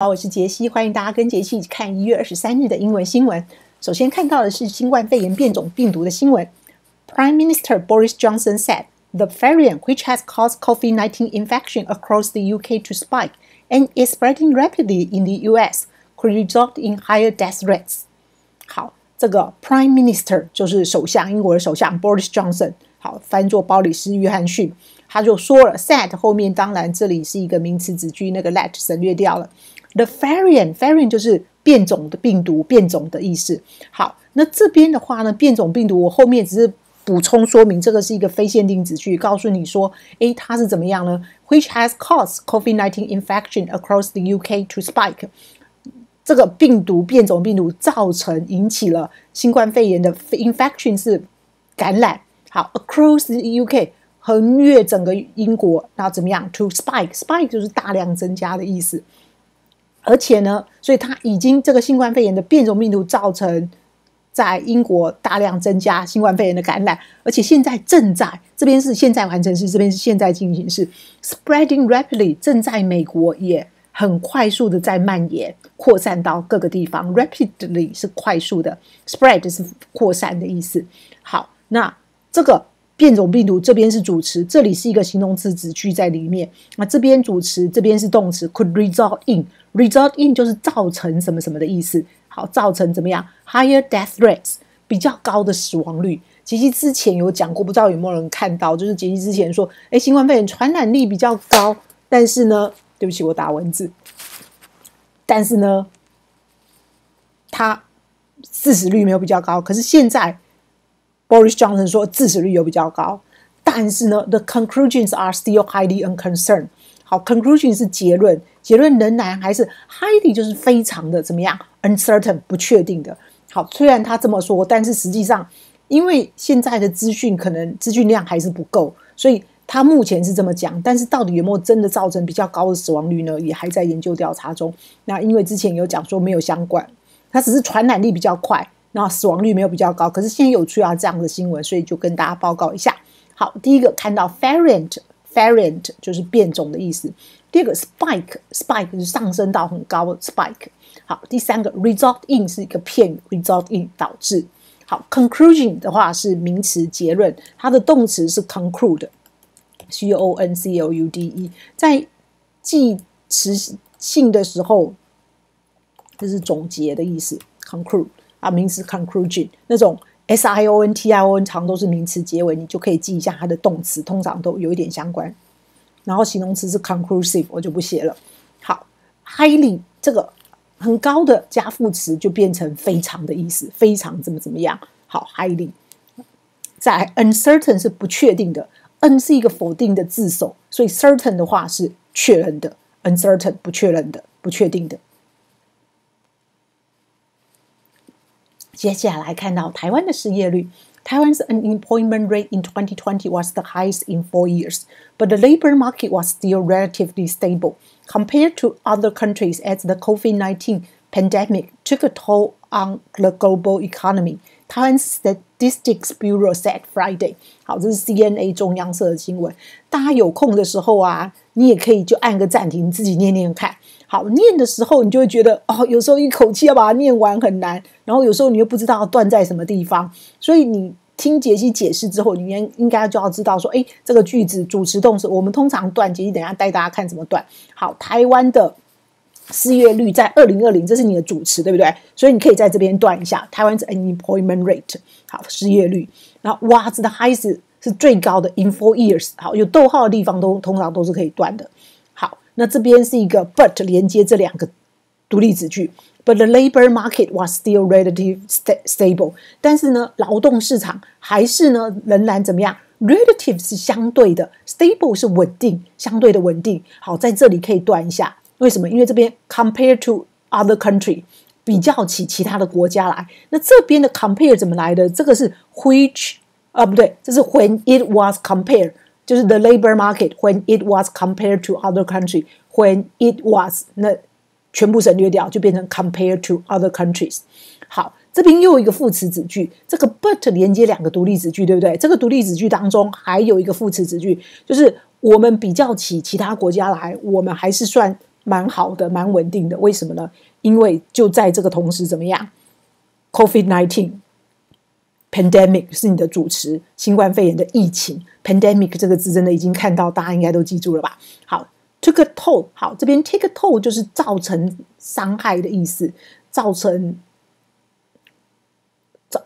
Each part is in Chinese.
好，我是杰西，欢迎大家跟杰西一起看一月二十三日的英文新闻。首先看到的是新冠肺炎变种病毒的新闻。Prime Minister Boris Johnson said the variant which has caused COVID-19 infection across the UK to spike and is spreading rapidly in the US could result in higher death rates。好，这个 Prime Minister 就是首相，英国的首相 Boris Johnson。好，翻作鲍里斯·约翰逊，他就说了，said 后面当然这里是一个名词子句，那个 let 省略掉了。 The variant variant 就是变种的病毒，变种的意思。好，那这边的话呢，变种病毒我后面只是补充说明，这个是一个非限定子句，告诉你说，诶，它是怎么样呢？Which has caused COVID-19 infection across the UK to spike？这个病毒变种病毒造成引起了新冠肺炎的 infection 是感染。好，across the UK 横越整个英国，那怎么样？To spike，spike 就是大量增加的意思。而且呢，所以它已经这个新冠肺炎的变种病毒造成在英国大量增加新冠肺炎的感染，而且现在正在这边是现在完成式，这边是现在进行式，spreading rapidly 正在美国也很快速的在蔓延扩散到各个地方，rapidly 是快速的，spread 是扩散的意思。好，那这个。变种病毒这边是主词，这里是一个形容词子句在里面。那这边主词，这边是动词，could result in，result in 就是造成什么什么的意思。好，造成怎么样？Higher death rates 比较高的死亡率。杰西之前有讲过，不知道有没有人看到？就是杰西之前说，哎，新冠肺炎传染力比较高，但是呢，对不起，我打文字，但是呢，它致死率没有比较高。可是现在。Boris Johnson 说致死率有比较高，但是呢，the conclusions are still highly unconcerned。好，conclusion 是结论，结论仍然还是 highly 就是非常的怎么样，uncertain 不确定的。好，虽然他这么说，但是实际上，因为现在的资讯可能资讯量还是不够，所以他目前是这么讲。但是到底有没有真的造成比较高的死亡率呢？也还在研究调查中。那因为之前有讲说没有相关，它只是传染力比较快。那死亡率没有比较高，可是现在有出啊这样的新闻，所以就跟大家报告一下。好，第一个看到 variant，variant 就是变种的意思。第二个 spike，spike 是上升到很高的 spike。好，第三个 result in 是一个片语，result in 导致。好，conclusion 的话是名词结论，它的动词是 conclude，c o n c l u d e，在记词性的时候，这是总结的意思，conclude。啊，名词 conclusion 那种 s i o n t i o n 常都是名词结尾，你就可以记一下它的动词，通常都有一点相关。然后形容词是 conclusive，我就不写了。好，highly 这个很高的加副词就变成非常的意思，非常怎么怎么样。好，highly 在 uncertain 是不确定的 un 是一个否定的字首，所以 certain 的话是确认的，uncertain 不确认的，不确定的。接下来看到台湾的失业率。Taiwan's unemployment rate in 2020 was the highest in four years, but the labor market was still relatively stable compared to other countries as the COVID 19 pandemic took a toll on the global economy. Taiwan Statistics Bureau said Friday。好，这是 CNA 中央社的新闻。大家有空的时候啊，你也可以就按个暂停，自己念念看。 好念的时候，你就会觉得哦，有时候一口气要把它念完很难，然后有时候你又不知道断在什么地方，所以你听杰西解释之后，你应应该就要知道说，哎，这个句子主词动词，我们通常断。杰西等下带大家看怎么断。好，台湾的失业率在二零二零，这是你的主词，对不对？所以你可以在这边断一下，台湾是 unemployment rate，好，失业率。然后哇，这的 highest 是最高的 in four years，好，有逗号的地方都通常都是可以断的。那这边是一个 but 连接这两个独立子句，but the labor market was still relatively stable。但是呢，劳动市场还是呢仍然怎么样？relative 是相对的，stable 是稳定，相对的稳定。好，在这里可以断一下，为什么？因为这边 compare to other country 比较起其他的国家来，那这边的 compare 怎么来的？这个是 which 啊，不对，这是 when it was compared。就是 the labor market when it was compared to other country when it was 那全部省略掉，就变成 compared to other countries。好，这边又一个副词子句，这个 but 连接两个独立子句，对不对？这个独立子句当中还有一个副词子句，就是我们比较起其他国家来，我们还是算蛮好的，蛮稳定的。为什么呢？因为就在这个同时，怎么样？Covid nineteen pandemic 是你的主持，新冠肺炎的疫情。pandemic 这个字真的已经看到，大家应该都记住了吧？好，took a toll。好，这边 take a toll 就是造成伤害的意思，造成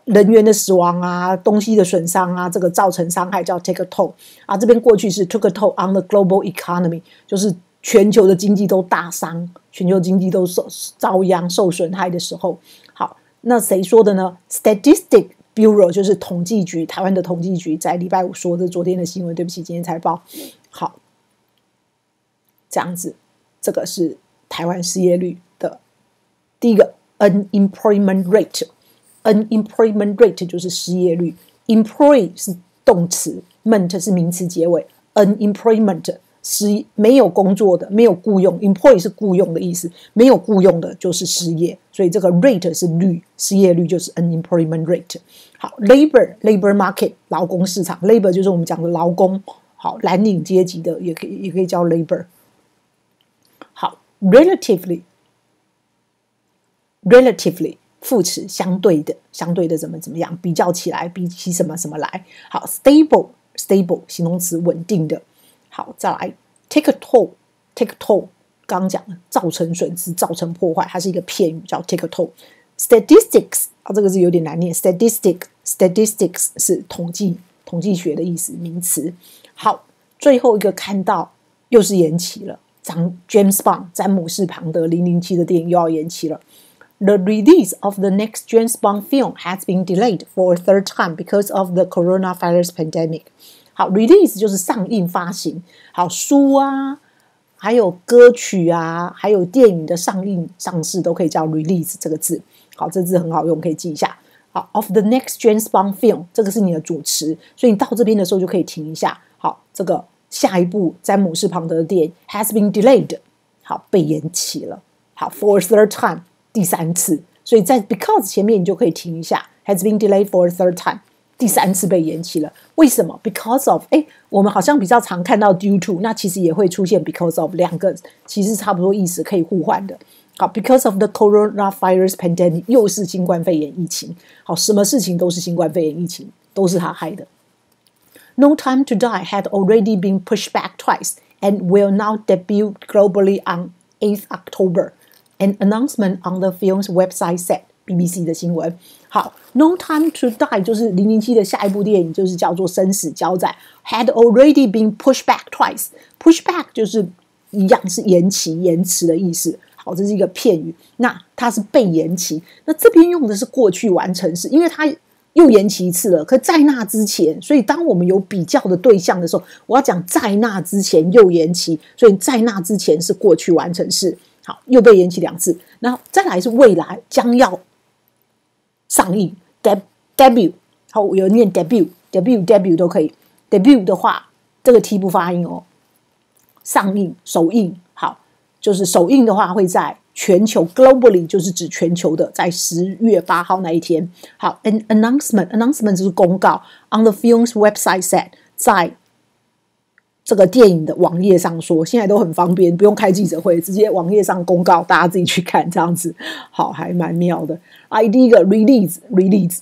人员的死亡啊，东西的损伤啊，这个造成伤害叫 take a toll。啊，这边过去是 took a toll on the global economy，就是全球的经济都大伤，全球经济都受遭殃、受损害的时候。好，那谁说的呢？Statistic。Bureau 就是统计局，台湾的统计局在礼拜五说，的昨天的新闻。对不起，今天才报。好，这样子，这个是台湾失业率的第一个 unemployment rate。unemployment rate 就是失业率，employ 是动词，ment 是名词结尾，unemployment。失没有工作的，没有雇佣，employ 是雇佣的意思，没有雇佣的就是失业，所以这个 rate 是率，失业率就是 unemployment rate。好，labor labor market 劳工市场，labor 就是我们讲的劳工，好蓝领阶级的也可以也可以叫 labor。好，relatively relatively 副词相对的，相对的怎么怎么样，比较起来，比起什么什么来。好，stable stable 形容词稳定的。好，再来 take a toll，take a toll，刚刚讲了，造成损失，造成破坏，它是一个片语，叫 take a toll。statistics 啊，这个字有点难念，statistic，statistics 是统计，统计学的意思，名词。好，最后一个看到又是延期了，张 James Bond 詹姆士庞德零零七的电影又要延期了。The release of the next James Bond film has been delayed for a third time because of the coronavirus pandemic. 好，release 就是上映发行。好，书啊，还有歌曲啊，还有电影的上映上市都可以叫 release 这个字。好，这字很好用，可以记一下。好，of the next James Bond film，这个是你的主持，所以你到这边的时候就可以停一下。好，这个下一部詹姆斯庞德的电影 has been delayed，好，被延期了。好，for a third time，第三次。所以在 because 前面你就可以停一下，has been delayed for a third time。第三次被延期了，为什么？Because of，哎，我们好像比较常看到 due to，那其实也会出现 because of，两个其实差不多意思，可以互换的。好，because of the coronavirus pandemic，又是新冠肺炎疫情。好，什么事情都是新冠肺炎疫情，都是他害的。No Time to Die had already been pushed back twice and will now debut globally on 8th October. An announcement on the film's website said. BBC 的新闻。 好，No Time to Die 就是零零七的下一部电影，就是叫做《生死交战》，had already been pushed back twice。push back 就是一样是延期、延迟的意思。好，这是一个片语。那它是被延期，那这边用的是过去完成式，因为它又延期一次了。可在那之前，所以当我们有比较的对象的时候，我要讲在那之前又延期，所以在那之前是过去完成式。好，又被延期两次，然后再来是未来将要。上映，debut，好，有念 debut，debut，debut 都可以。debut 的话，这个 t 不发音哦。上映，首映，好，就是首映的话会在全球，globally 就是指全球的，在十月八号那一天。好，an announcement，announcement 就是公告。On the film's website said，在这个电影的网页上说，现在都很方便，不用开记者会，直接网页上公告，大家自己去看，这样子好，还蛮妙的。啊，第一个 release，release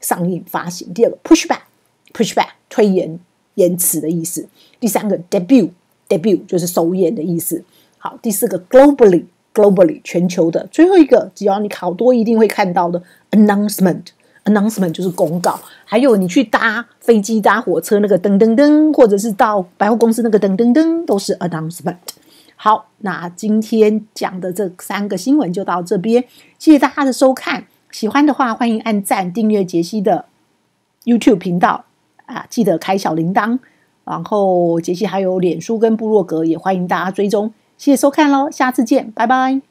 上映发行；第二个 push back，push back 推延延迟的意思；第三个 debut，debut 就是首演的意思。好，第四个 globally，globally 全球的；最后一个，只要你考多，一定会看到的 announcement。Announcement 就是公告，还有你去搭飞机、搭火车那个噔噔噔，或者是到百货公司那个噔噔噔，都是 announcement。好，那今天讲的这三个新闻就到这边，谢谢大家的收看。喜欢的话，欢迎按赞、订阅杰西的 YouTube 频道啊，记得开小铃铛。然后杰西还有脸书跟部落格，也欢迎大家追踪。谢谢收看喽，下次见，拜拜。